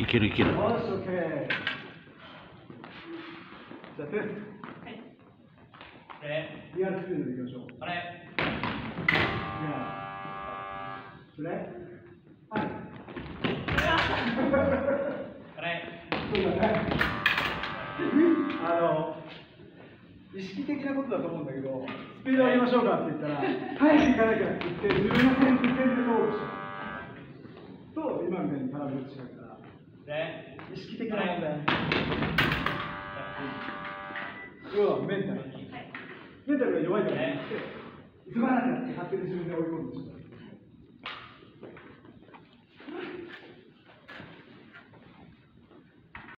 いけるいける、じゃあ、テスト。レリアルスピードでいきましょう。あれ。リアル。プレイ。はい。あれ。そうだね。あの、意識的なことだと思うんだけど、スピード上げましょうかって言ったら、早く行かなきゃって言って、自分の先手先手ゴールした。と、今みたいに空振りしちゃうから、ね。意識的な問題。要はメンタル。メンタルが弱いからって、急がなきゃって勝手に自分で追い込ん。でしまう。